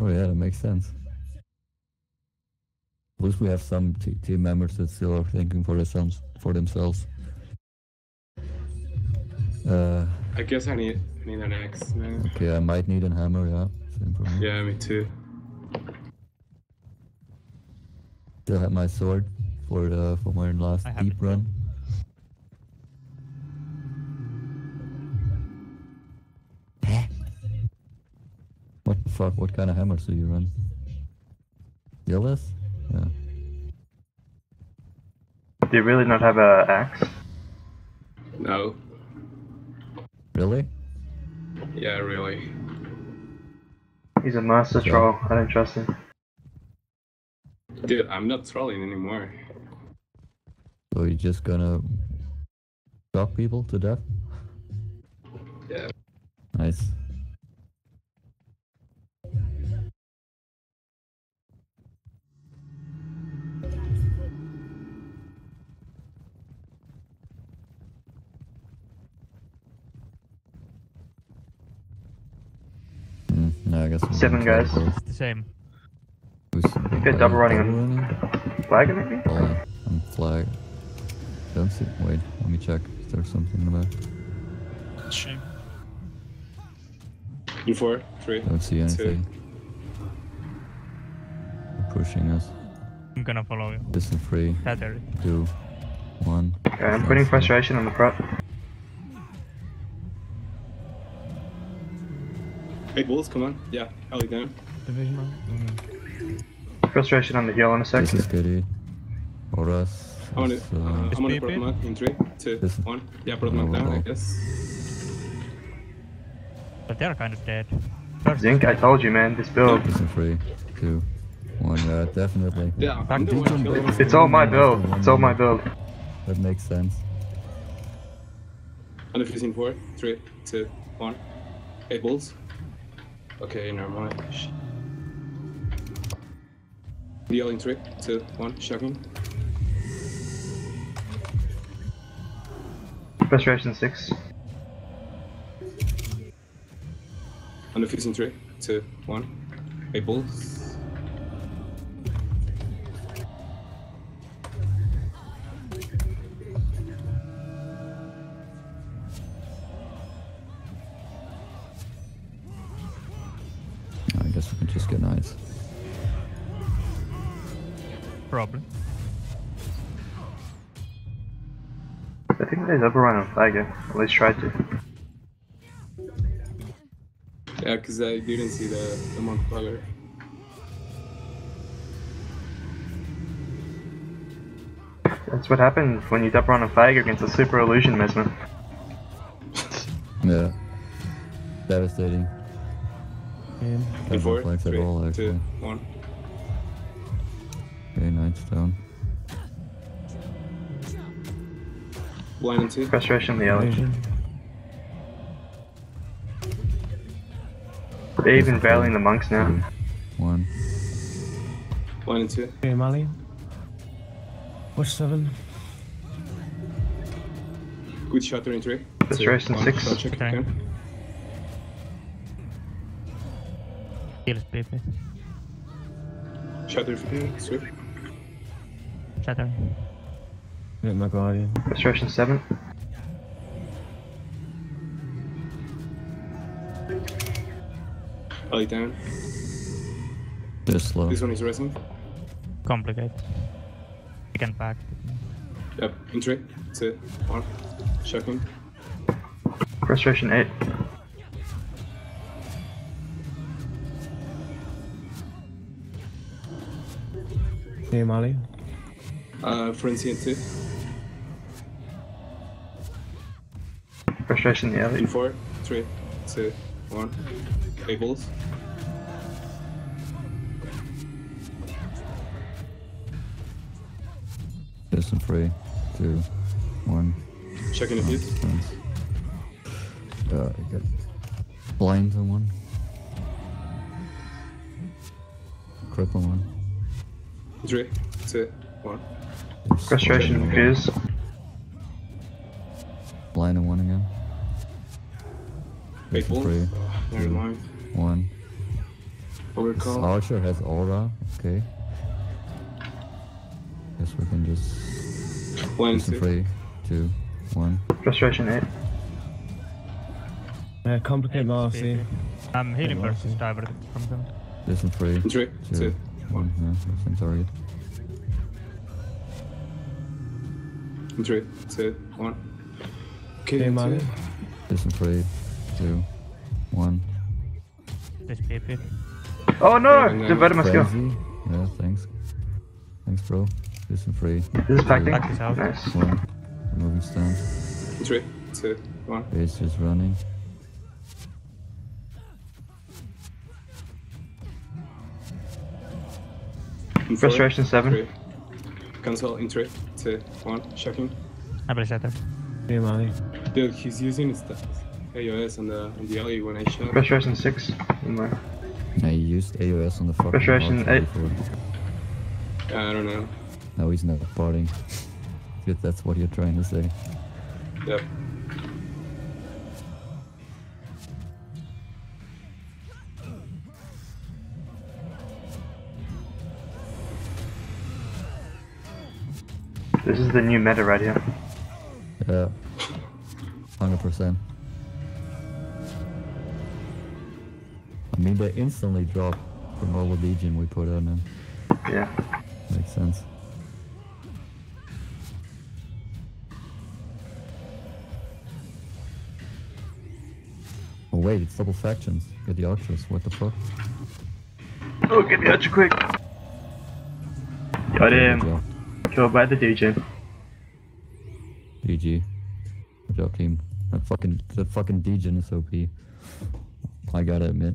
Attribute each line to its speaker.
Speaker 1: Oh yeah, that makes sense. At least we have some t- team members that still are thinking for themselves. For themselves. Uh,
Speaker 2: I guess I need I need an axe, man.
Speaker 1: okay, I might need a hammer. Yeah, same for me.
Speaker 2: Yeah, me too.
Speaker 1: Still have my sword for the for my last
Speaker 3: I
Speaker 1: deep
Speaker 3: it, too.
Speaker 1: run. Fuck? What kind of hammers do you run? Yellows? Yeah.
Speaker 4: Do you really not have a axe?
Speaker 2: No.
Speaker 1: Really?
Speaker 2: Yeah, really.
Speaker 4: He's a master
Speaker 1: Yeah.
Speaker 4: troll. I don't trust him.
Speaker 2: Dude, I'm not trolling anymore.
Speaker 1: So you're just gonna shock people to death?
Speaker 2: Yeah.
Speaker 1: No, I guess we're
Speaker 4: Seven guys.
Speaker 1: both.
Speaker 3: It's the same.
Speaker 1: Who's
Speaker 4: Good double running
Speaker 1: double
Speaker 4: on-
Speaker 1: running?
Speaker 4: Flag maybe?
Speaker 1: Oh, I'm flag. Don't see. Wait, let me check. Is there something in the back?
Speaker 5: Shame.
Speaker 2: In four, three.
Speaker 1: Don't see anything. They're pushing us.
Speaker 3: I'm gonna follow you.
Speaker 1: Listen, three,
Speaker 3: That area.
Speaker 1: two, one.
Speaker 4: Okay, I'm putting frustration on the front.
Speaker 2: Eight wolves, come on. Yeah, Ellie down.
Speaker 6: Diversion on?
Speaker 4: Frustration on the hill in a second.
Speaker 1: This
Speaker 4: second.
Speaker 1: is Giddy. Or us.
Speaker 2: I'm gonna,
Speaker 1: It's,
Speaker 2: uh,
Speaker 1: uh,
Speaker 2: I'm gonna put them
Speaker 3: PP?
Speaker 2: up in three, two,
Speaker 1: This-
Speaker 2: one. Yeah, put them up down, I guess.
Speaker 3: But they're kind of dead. First,
Speaker 4: Zinc, I told you, man. This build.
Speaker 1: Listen, three, two, one. Yeah, definitely.
Speaker 2: Yeah, I'm the one
Speaker 1: some
Speaker 2: killing
Speaker 1: bits.
Speaker 2: them.
Speaker 4: It's all my build. It's all my build.
Speaker 1: That makes sense.
Speaker 2: On the 15, four, three, two, one. Eight wolves. Okay, never mind. Dealing three, two, one, shocking.
Speaker 4: Frustration 6.
Speaker 2: On the 15, three, two, one. Eight wolves.
Speaker 3: Probably.
Speaker 4: I think there's overrun on Tiger. At least try to.
Speaker 2: Yeah, because I didn't see the, the monk bugger.
Speaker 4: That's what happened when you double run a Fag against a super illusion mesmer.
Speaker 1: Yeah. Devastating.
Speaker 6: In.
Speaker 2: In four, three,
Speaker 1: all,
Speaker 2: two, one.
Speaker 1: Okay, knights.
Speaker 2: Blind and two.
Speaker 4: Frustration the alley. They're even battling the monks now.
Speaker 1: Two, one.
Speaker 2: Blind and two.
Speaker 6: Okay, Mali. Push 7.
Speaker 2: Good shutter in three. two,
Speaker 4: Frustration
Speaker 2: one.
Speaker 4: six.
Speaker 2: Shot check
Speaker 3: Okay.
Speaker 2: again.
Speaker 3: Kills PP.
Speaker 2: Shutter three, swift.
Speaker 3: Shatter.
Speaker 6: Hit my guardian.
Speaker 4: Frustration 7.
Speaker 2: Ellie down.
Speaker 1: Just slow.
Speaker 2: This one is resing.
Speaker 3: Complicated. You can back.
Speaker 2: Yep, in three, two, one. Shocking.
Speaker 4: Frustration 8.
Speaker 6: Okay, Mali.
Speaker 2: Uh, frenzy and two.
Speaker 4: Frustration the
Speaker 2: In four, three, two, one. Eight balls.
Speaker 1: Just in three, two, one.
Speaker 2: Checking the hit.
Speaker 1: Uh, I got blind on one. Cripple one.
Speaker 2: Three, two, one.
Speaker 1: Just
Speaker 4: Frustration fuse.
Speaker 1: Blind and one again.
Speaker 2: Eight
Speaker 1: Just in three,
Speaker 2: Never mind.
Speaker 1: one.
Speaker 2: Overcall.
Speaker 1: Archer has aura. Okay. Guess we can just.
Speaker 2: One, two.
Speaker 1: free. Two. One.
Speaker 4: Frustration 8.
Speaker 6: Uh, complicate Marcy.
Speaker 3: I'm healing
Speaker 6: Hey,
Speaker 3: versus
Speaker 6: Marcy.
Speaker 3: diver from them.
Speaker 1: Listen free.
Speaker 2: Three,
Speaker 1: Two.
Speaker 2: two,
Speaker 1: One.
Speaker 2: one.
Speaker 1: Yeah, same target.
Speaker 2: Three, two, one. Okay,
Speaker 6: Okay,
Speaker 2: two.
Speaker 6: Molly.
Speaker 1: Listen free. Two. One.
Speaker 3: This PP.
Speaker 4: Oh no!
Speaker 2: Yeah,
Speaker 4: Diverted my skill.
Speaker 1: Yeah, thanks. Thanks, bro. Listen free.
Speaker 4: This is packing.
Speaker 3: Back this out.
Speaker 4: Nice.
Speaker 1: One. Removing stance.
Speaker 2: Three, two, one.
Speaker 1: Base just running.
Speaker 4: Frustration 7.
Speaker 2: Three. Cancel in three, two, one. Shocking.
Speaker 3: I believe that.
Speaker 6: Okay, Molly.
Speaker 2: Dude, he's using his. AOS on the on the alley when I shot.
Speaker 4: Frustration 6. in my-
Speaker 1: Yeah, he used AOS on the fucking
Speaker 4: Frustration
Speaker 1: Archer
Speaker 4: eight.
Speaker 1: before.
Speaker 2: Uh, I don't know.
Speaker 1: No, he's not parting. If that's what you're trying to say.
Speaker 2: Yep.
Speaker 4: This is the new meta right here.
Speaker 1: Yeah. Hundred percent. I mean, they instantly drop from all the Legion we put on them.
Speaker 4: Yeah.
Speaker 1: Makes sense. Oh wait, it's double factions. Get the archers. What the fuck?
Speaker 4: Oh, get the archer quick! Got him. Killed by the DJ.
Speaker 1: GG. Good job, team. That fucking that fucking Degen is OP. I gotta admit.